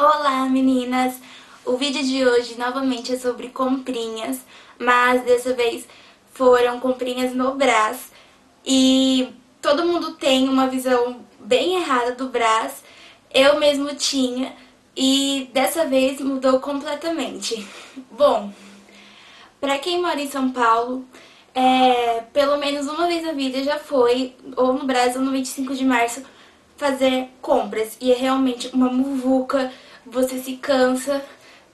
Olá meninas! O vídeo de hoje novamente é sobre comprinhas, mas dessa vez foram comprinhas no Brás e todo mundo tem uma visão bem errada do Brás, eu mesmo tinha e dessa vez mudou completamente. Bom, pra quem mora em São Paulo, é, pelo menos uma vez na vida já foi, ou no Brás ou no 25 de março, fazer compras e é realmente uma muvuca você se cansa,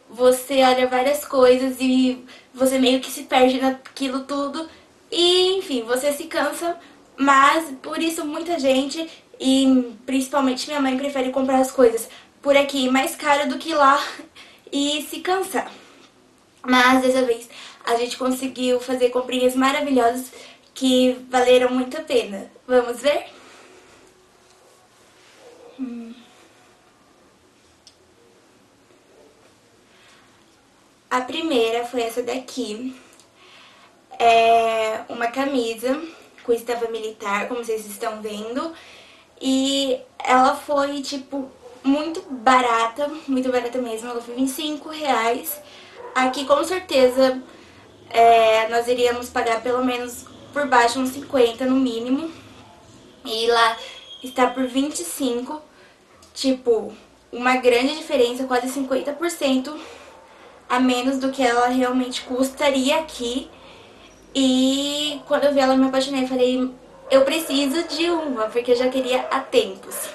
você olha várias coisas e você meio que se perde naquilo tudo. E, enfim, você se cansa, mas por isso muita gente, e principalmente minha mãe, prefere comprar as coisas por aqui mais caro do que lá e se cansar. Mas dessa vez a gente conseguiu fazer comprinhas maravilhosas que valeram muito a pena. Vamos ver? A primeira foi essa daqui. É uma camisa com estampa militar, como vocês estão vendo. E ela foi, tipo, muito barata, muito barata mesmo. Ela foi 25 reais. Aqui, com certeza, é, nós iríamos pagar pelo menos por baixo uns 50 no mínimo. E lá está por 25, tipo, uma grande diferença, quase 50% a menos do que ela realmente custaria aqui. E quando eu vi ela, eu me apaixonei. Falei, eu preciso de uma, porque eu já queria há tempos.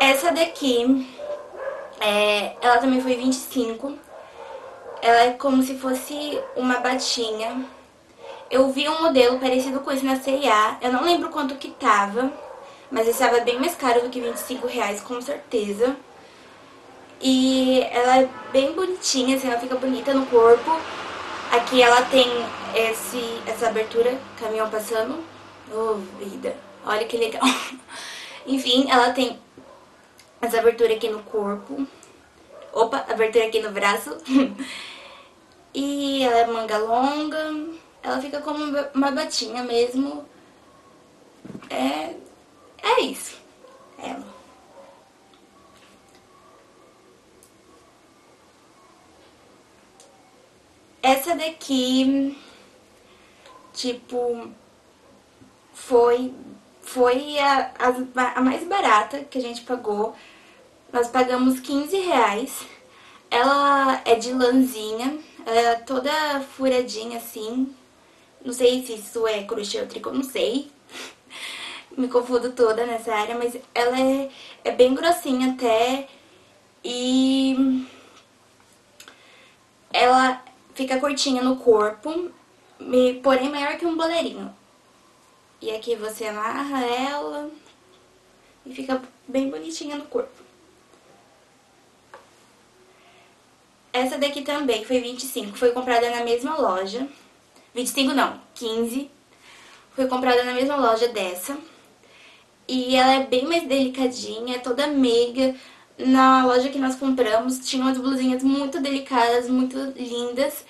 Essa daqui, é, ela também foi 25. Ela é como se fosse uma batinha eu vi um modelo parecido com esse na C&A, eu não lembro quanto que tava, mas estava bem mais caro do que 25 reais, com certeza. E ela é bem bonitinha, assim, ela fica bonita no corpo. Aqui ela tem esse, essa abertura, caminhão passando. Oh, vida, olha que legal. Enfim, ela tem essa abertura aqui no corpo. Opa, abertura aqui no braço. e ela é manga longa. Ela fica como uma batinha mesmo. É, é isso. Ela. Essa daqui, tipo, foi, foi a, a, a mais barata que a gente pagou. Nós pagamos 15 reais. Ela é de lãzinha, é toda furadinha assim, não sei se isso é crochê ou tricô, não sei. Me confundo toda nessa área, mas ela é, é bem grossinha até. E ela fica curtinha no corpo, porém maior que um boleirinho. E aqui você amarra ela e fica bem bonitinha no corpo. Essa daqui também foi 25, foi comprada na mesma loja. 25 não, 15. Foi comprada na mesma loja dessa. E ela é bem mais delicadinha, é toda meiga. Na loja que nós compramos tinha umas blusinhas muito delicadas, muito lindas.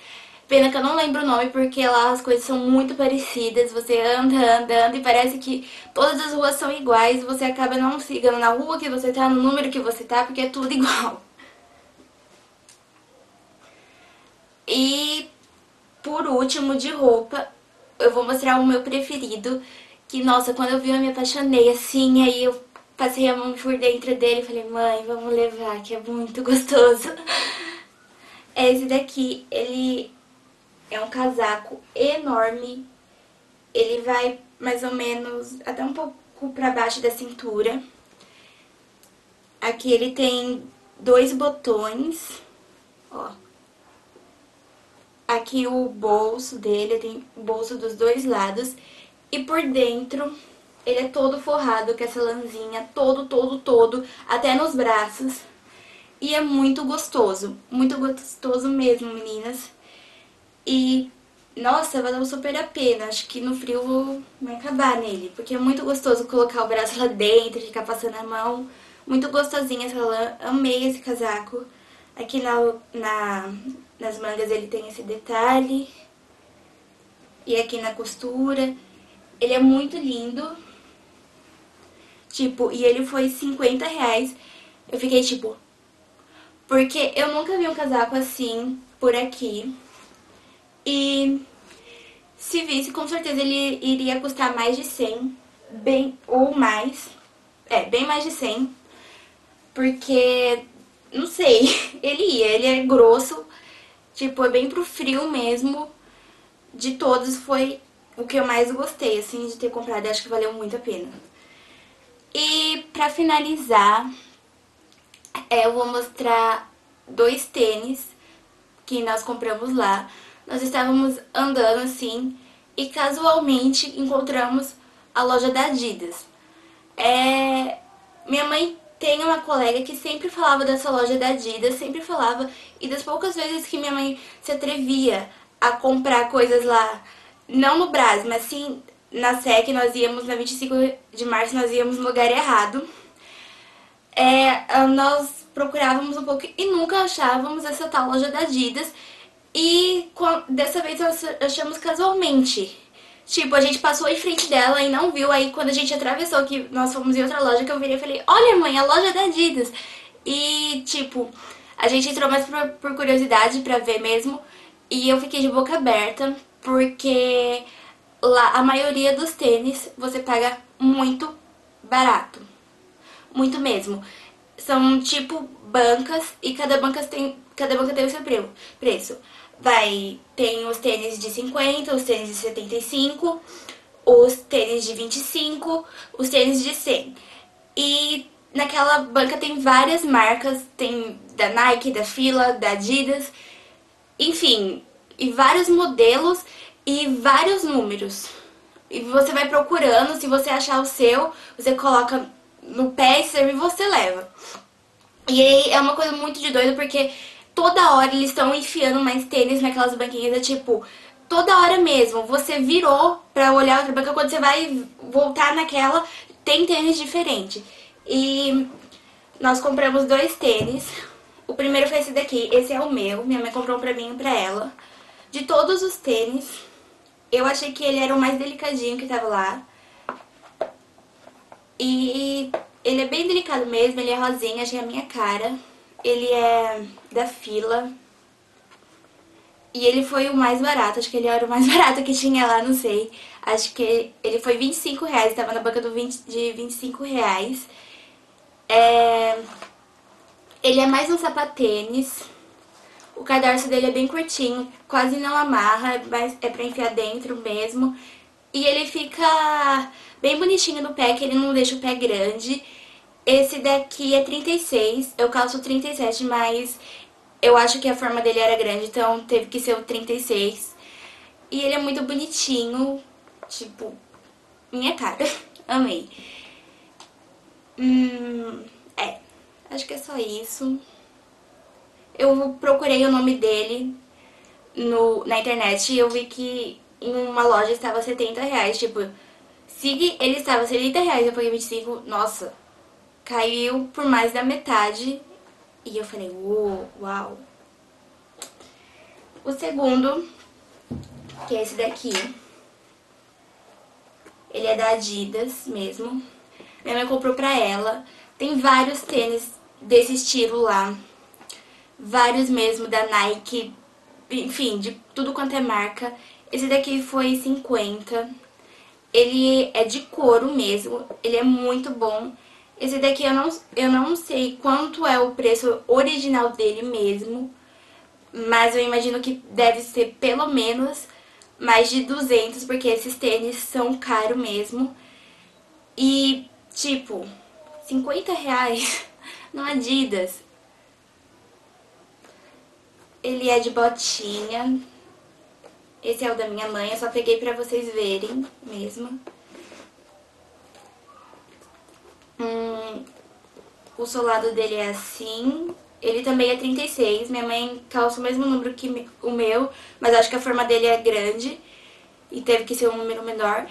Pena que eu não lembro o nome, porque lá as coisas são muito parecidas. Você anda, anda, anda e parece que todas as ruas são iguais. Você acaba não sigando na rua que você tá, no número que você tá, porque é tudo igual. E por último, de roupa, eu vou mostrar o meu preferido, que, nossa, quando eu vi eu me apaixonei, assim, aí eu passei a mão por dentro dele e falei, mãe, vamos levar, que é muito gostoso. Esse daqui, ele é um casaco enorme, ele vai mais ou menos até um pouco pra baixo da cintura. Aqui ele tem dois botões, ó, Aqui o bolso dele, tem o bolso dos dois lados. E por dentro, ele é todo forrado com essa lãzinha, todo, todo, todo, até nos braços. E é muito gostoso, muito gostoso mesmo, meninas. E, nossa, valeu super a pena. Acho que no frio vou me acabar nele, porque é muito gostoso colocar o braço lá dentro, ficar passando a mão. Muito gostosinha essa lã, amei esse casaco. Aqui na, na, nas mangas ele tem esse detalhe. e aqui na costura. Ele é muito lindo. Tipo, e ele foi 50 reais. Eu fiquei tipo... Porque eu nunca vi um casaco assim por aqui. E se visse, com certeza ele iria custar mais de 100. Bem, ou mais. É, bem mais de 100. Porque, não sei, ele ia. Ele é grosso. Tipo, é bem pro frio mesmo. De todos foi o que eu mais gostei, assim, de ter comprado. Acho que valeu muito a pena. E pra finalizar, é, eu vou mostrar dois tênis que nós compramos lá. Nós estávamos andando assim e casualmente encontramos a loja da Adidas. É... Minha mãe tem uma colega que sempre falava dessa loja da Adidas, sempre falava, e das poucas vezes que minha mãe se atrevia a comprar coisas lá, não no Brás, mas sim na SEC, nós íamos na 25 de março, nós íamos no lugar errado. É, nós procurávamos um pouco e nunca achávamos essa tal loja da Adidas. E dessa vez nós achamos casualmente. Tipo, a gente passou em frente dela e não viu. Aí quando a gente atravessou, que nós fomos em outra loja, que eu virei e falei, olha mãe, a loja da Adidas. E tipo, a gente entrou mais por, por curiosidade pra ver mesmo. E eu fiquei de boca aberta, porque lá a maioria dos tênis você paga muito barato. Muito mesmo. São tipo bancas e cada banca tem, cada banca tem o seu preço. Vai, tem os tênis de 50, os tênis de 75, os tênis de 25, os tênis de 100. E naquela banca tem várias marcas, tem da Nike, da Fila, da Adidas, enfim, e vários modelos e vários números. E você vai procurando, se você achar o seu, você coloca no pé e você leva. E aí é uma coisa muito de doido porque toda hora eles estão enfiando mais tênis naquelas banquinhas, é tipo, toda hora mesmo. Você virou pra olhar outra banca, quando você vai voltar naquela, tem tênis diferente. E nós compramos dois tênis. O primeiro foi esse daqui, esse é o meu, minha mãe comprou um pra mim e pra ela. De todos os tênis, eu achei que ele era o mais delicadinho que tava lá. E ele é bem delicado mesmo, ele é rosinha, achei a minha cara. Ele é da fila. E ele foi o mais barato, acho que ele era o mais barato que tinha lá, não sei. Acho que ele foi 25 reais, tava na banca do 20, de 25 reais. É... Ele é mais um sapatênis. O cadarço dele é bem curtinho, quase não amarra, mas é pra enfiar dentro mesmo. E ele fica bem bonitinho no pé, que ele não deixa o pé grande. Esse daqui é 36, eu calço 37, mas eu acho que a forma dele era grande, então teve que ser o 36. E ele é muito bonitinho, tipo, minha cara. Amei. Hum, é, acho que é só isso. Eu procurei o nome dele no, na internet e eu vi que em uma loja estava 70 reais, tipo, se ele estava 70 reais, eu paguei 25, nossa, caiu por mais da metade. E eu falei, uou, uau. O segundo, que é esse daqui, ele é da Adidas mesmo. Minha mãe comprou pra ela. Tem vários tênis desse estilo lá. Vários mesmo da Nike, enfim, de tudo quanto é marca. Esse daqui foi 50. Ele é de couro mesmo, ele é muito bom. Esse daqui eu não, eu não sei quanto é o preço original dele mesmo, mas eu imagino que deve ser pelo menos mais de 200, porque esses tênis são caros mesmo. E, tipo, 50 reais no Adidas. Ele é de botinha. Esse é o da minha mãe, eu só peguei pra vocês verem mesmo. Hum, o solado dele é assim. Ele também é 36. Minha mãe calça o mesmo número que o meu, mas acho que a forma dele é grande e teve que ser um número menor.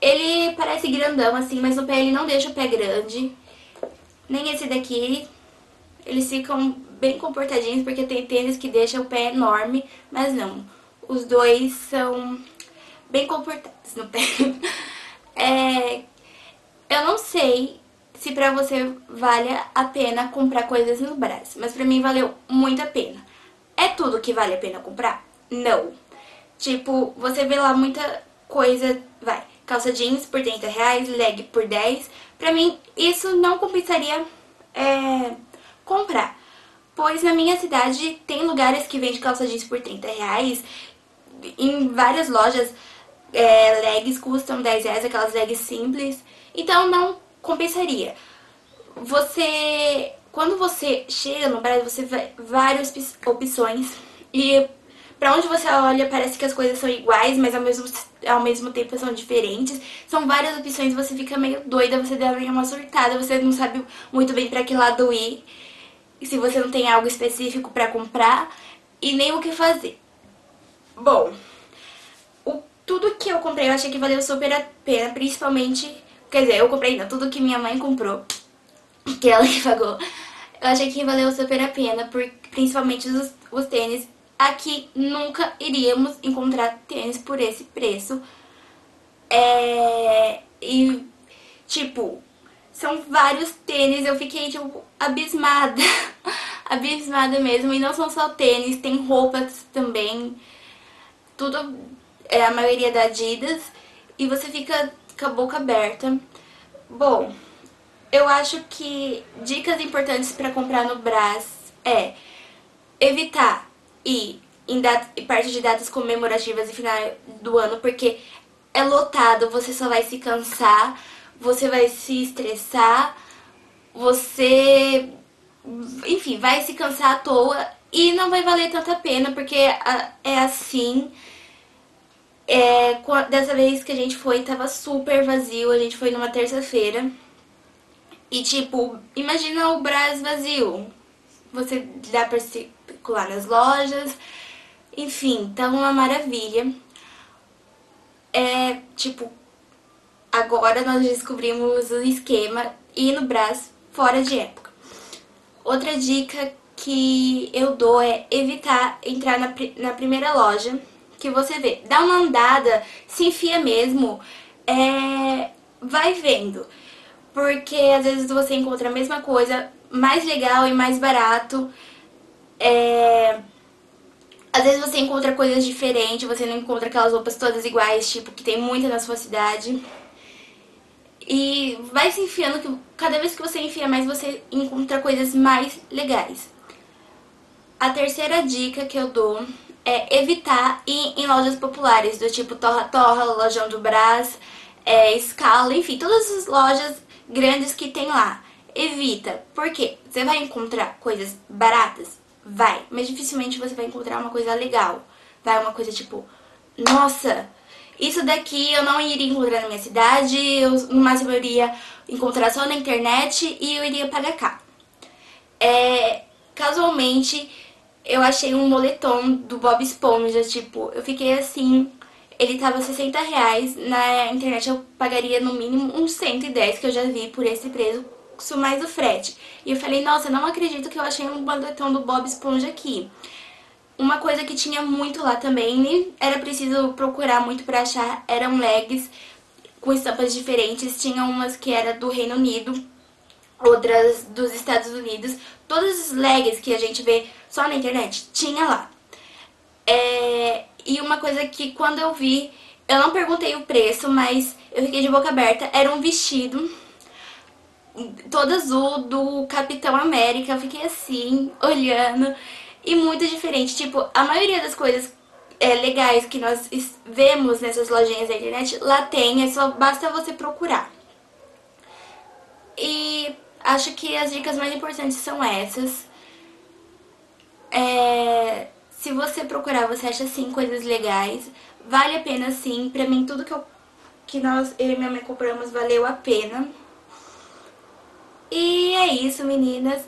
Ele parece grandão assim, mas no pé ele não deixa o pé grande. Nem esse daqui. Eles ficam bem comportadinhos porque tem tênis que deixa o pé enorme, mas não. Os dois são bem confortáveis no pé. é, eu não sei se pra você vale a pena comprar coisas no Brás, mas pra mim valeu muito a pena. É tudo que vale a pena comprar? Não. Tipo, você vê lá muita coisa, vai, calça jeans por 30 reais, leg por 10. Pra mim, isso não compensaria é, comprar. Pois na minha cidade tem lugares que vendem calça jeans por 30 reais. Em várias lojas, é, legs custam 10 reais, aquelas legs simples. Então não compensaria. Você, quando você chega no Brasil, você vê várias opções e Pra onde você olha, parece que as coisas são iguais, mas ao mesmo, ao mesmo tempo são diferentes. São várias opções, você fica meio doida, você deve uma surtada, você não sabe muito bem pra que lado ir. Se você não tem algo específico pra comprar e nem o que fazer. Bom, o, tudo que eu comprei eu achei que valeu super a pena, principalmente... Quer dizer, eu comprei não, tudo que minha mãe comprou, que ela que pagou. Eu achei que valeu super a pena, por, principalmente os, os tênis aqui nunca iríamos encontrar tênis por esse preço. É... E, tipo, são vários tênis, eu fiquei, tipo, abismada. abismada mesmo. E não são só tênis, tem roupas também. Tudo, é a maioria da Adidas. E você fica com a boca aberta. Bom, eu acho que dicas importantes para comprar no Brás é evitar e em data, parte de datas comemorativas e final do ano, porque é lotado, você só vai se cansar, você vai se estressar, você, enfim, vai se cansar à toa e não vai valer tanta pena, porque é assim. É, dessa vez que a gente foi, tava super vazio, a gente foi numa terça-feira. E tipo, imagina o Brás vazio. Você dá pra circular nas lojas. Enfim, tá uma maravilha. É, tipo, agora nós descobrimos o esquema e no Brás fora de época. Outra dica que eu dou é evitar entrar na, na primeira loja que você vê. Dá uma andada, se enfia mesmo, é, vai vendo. Porque às vezes você encontra a mesma coisa, mais legal e mais barato. É... Às vezes você encontra coisas diferentes, você não encontra aquelas roupas todas iguais, tipo, que tem muita na sua cidade. E vai se enfiando, que cada vez que você enfia mais, você encontra coisas mais legais. A terceira dica que eu dou é evitar ir em lojas populares, do tipo Torra Torra, Lojão do Brás, é, Scala, enfim, todas as lojas grandes que tem lá. Evita, porque você vai encontrar coisas baratas, Vai, mas dificilmente você vai encontrar uma coisa legal. Vai uma coisa tipo, nossa, isso daqui eu não iria encontrar na minha cidade, eu, no máximo eu iria encontrar só na internet e eu iria pagar cá. É, casualmente, eu achei um moletom do Bob Esponja, tipo, eu fiquei assim, ele tava 60 reais, na internet eu pagaria no mínimo uns 110 que eu já vi por esse preço, mais o frete. E eu falei, nossa, não acredito que eu achei um boletão do Bob Esponja aqui. Uma coisa que tinha muito lá também, era preciso procurar muito pra achar, eram legs com estampas diferentes. Tinha umas que era do Reino Unido, outras dos Estados Unidos. Todas as legs que a gente vê só na internet, tinha lá. É... E uma coisa que quando eu vi, eu não perguntei o preço, mas eu fiquei de boca aberta, era um vestido toda azul do Capitão América. Eu fiquei assim, olhando. E muito diferente. Tipo, a maioria das coisas é, legais que nós vemos nessas lojinhas da internet, lá tem, é só basta você procurar. E acho que as dicas mais importantes são essas. É, se você procurar, você acha sim coisas legais. Vale a pena sim. Pra mim, tudo que, eu, que nós, eu e minha mãe compramos valeu a pena. E é isso, meninas.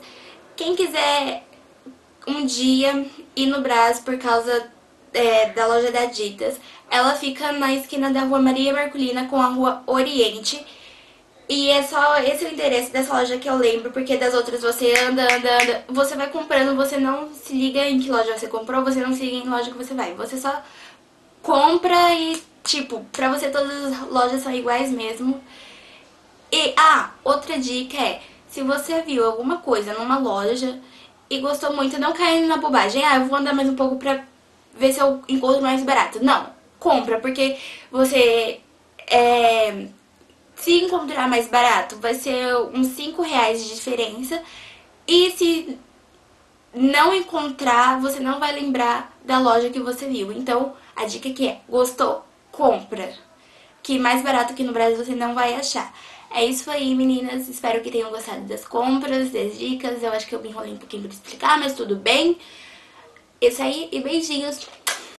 Quem quiser um dia ir no Brás por causa é, da loja da Adidas, ela fica na esquina da rua Maria Marculina com a rua Oriente. E é só esse o endereço dessa loja que eu lembro, porque das outras você anda, anda, anda, você vai comprando, você não se liga em que loja você comprou, você não se liga em loja que você vai. Você só compra e, tipo, pra você todas as lojas são iguais mesmo. E, ah, outra dica é, se você viu alguma coisa numa loja e gostou muito, não caia na bobagem. Ah, eu vou andar mais um pouco pra ver se eu encontro mais barato. Não, compra, porque você é, se encontrar mais barato, vai ser uns 5 reais de diferença. E se não encontrar, você não vai lembrar da loja que você viu. Então, a dica aqui é, gostou? Compra. Que mais barato que no Brasil você não vai achar. É isso aí, meninas. Espero que tenham gostado das compras, das dicas. Eu acho que eu me enrolei um pouquinho pra explicar, mas tudo bem. Isso aí e beijinhos.